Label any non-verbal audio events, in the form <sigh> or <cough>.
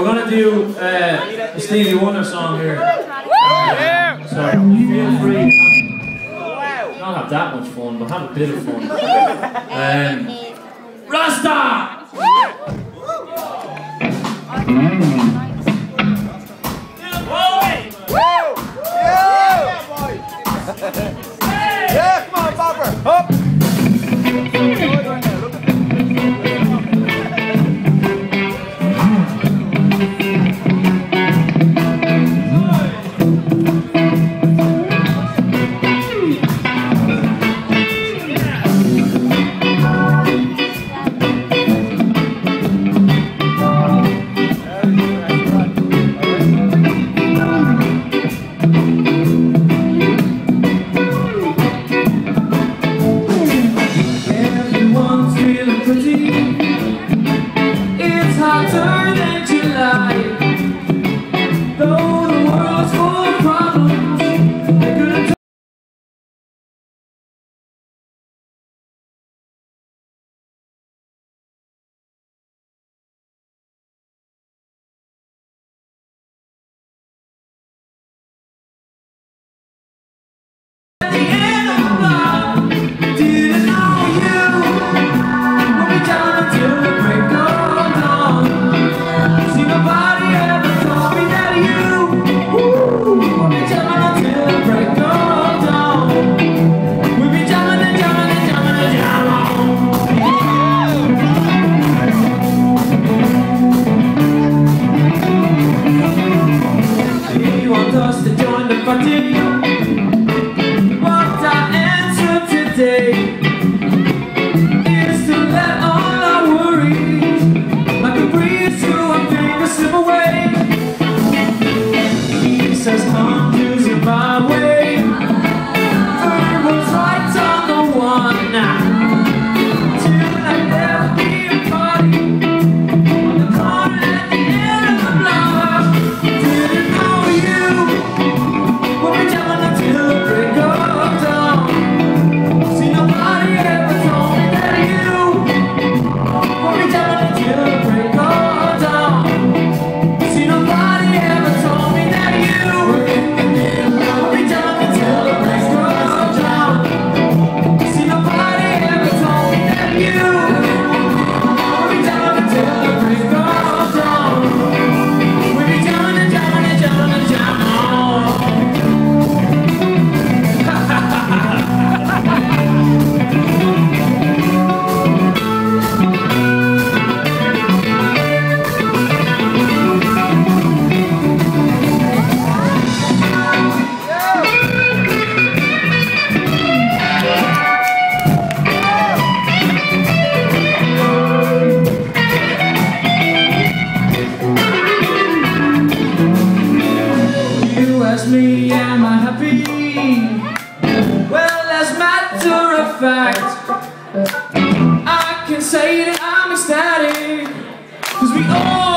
We're gonna do uh, a Stevie Wonder song here. Um, so feel free. Have, not have that much fun, but have a bit of fun. Um, Rasta. Yeah, <laughs> come on, popper, Up. the party. Well, as matter of fact, I can say that I'm ecstatic, cause we all